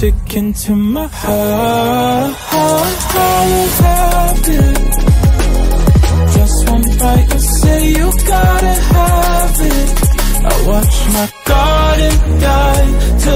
sticking into my heart. How habit Just one bite, you say you gotta have it. I watch my garden die.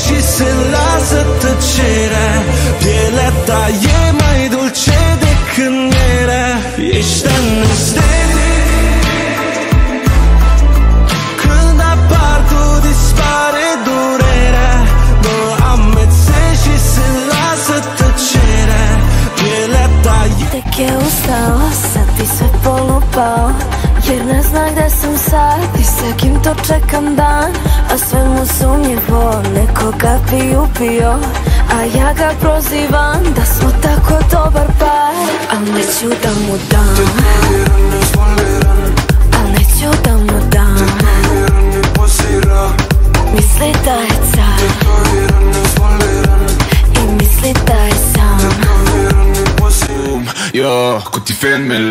she said tek je ustao, sad ti sve polupao Jer ne zna gde sam sad. I sa kim to čekam dan A sve mu sumnjivo, nekoga bi upio A ja ga prozivam da smo tako dobar par. A neću da mu dam. Could quand il fait de.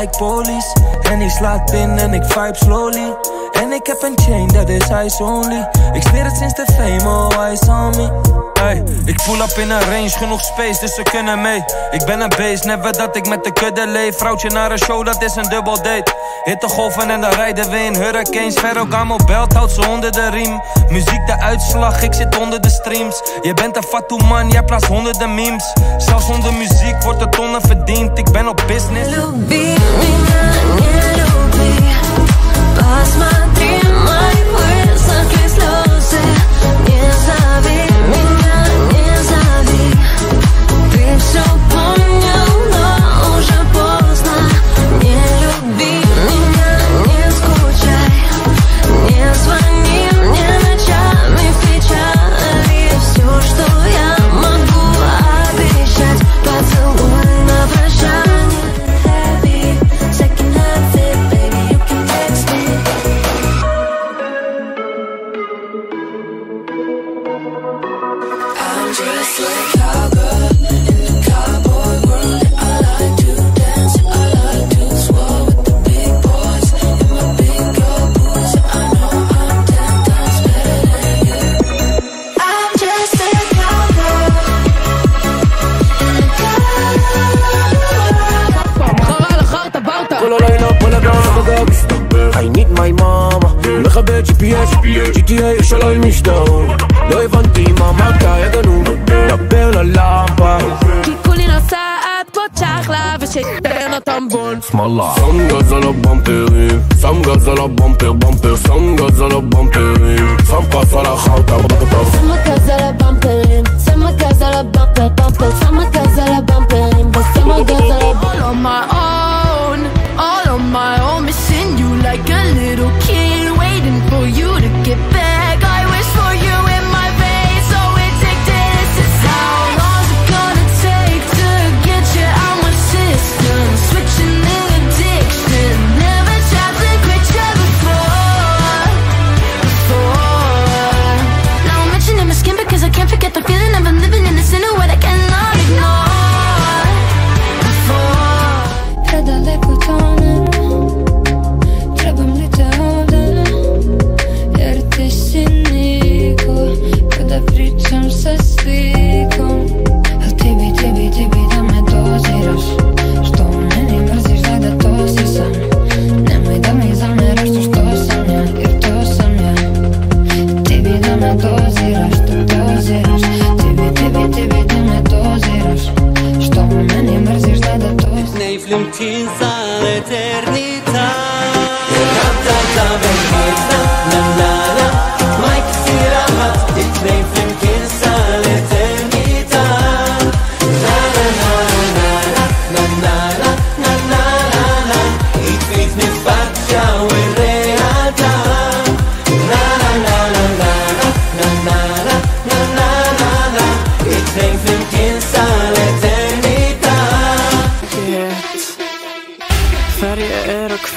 like police. En die slaat in en ik vibe slowly. En ik heb een chain, dat is ice only. Ik smeer het sinds de fame, oh ice on me. Hey, ik voel op in een range, genoeg space, dus ze kunnen mee. Ik ben een beest, never dat ik met de kudde leef. Vrouwtje naar een show, dat is een dubbel date. Hit de golven en dan rijden we in hurricanes. Ferrogamo belt, houdt ze onder de riem. Muziek de uitslag, ik zit onder de streams. Je bent een fatou man, jij plaatst honderden memes. Zelfs onder muziek wordt de tonnen verdiend. Ik ben op business. הלילה בלאגן בגג I need my mama. מכבה GPS GTA עליי משטר לא הבנתי מה אמרת יגנו דבר ללמפה. כי כולי נוסעת כמו צ'חלה ושתן אותם בול שמאלה. שם גז על הבמפרים שם גז על הבמפר במפר שם גז על הבמפרים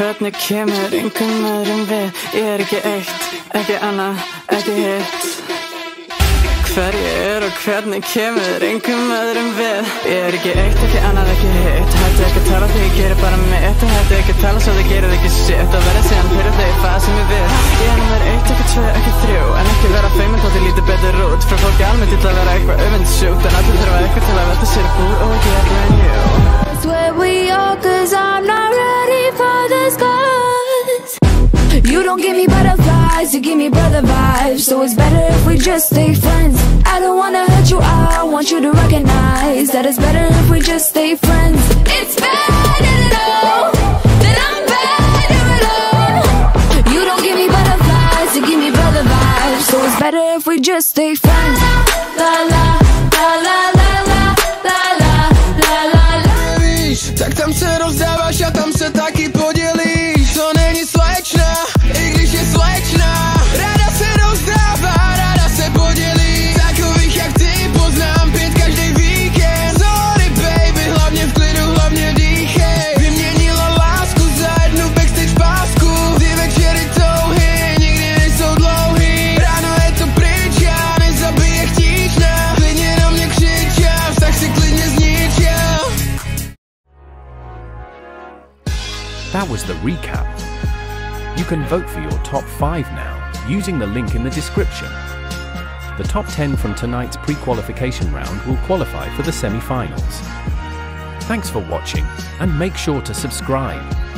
hvernig kemur Engum öðrum við? Ég er ekki eitt, ekki annað, ekki hitt. Hver ég er og hvernig kemur Engum öðrum við? Ég er ekki eitt, ekki annað, ekki hitt. Hættu ekki að tala því ég gerir bara mitt. Hættu ekki að tala svo you give me brother vibes. So it's better if we just stay friends. I don't wanna hurt you, I want you to recognize that it's better if we just stay friends. It's better to know that I'm better alone. You don't give me butterflies, you give me brother vibes. So it's better if we just stay friends. La la the recap. You can vote for your top 5 now using the link in the description. The top 10 from tonight's pre qualification round will qualify for the semi finals. Thanks for watching, and make sure to subscribe.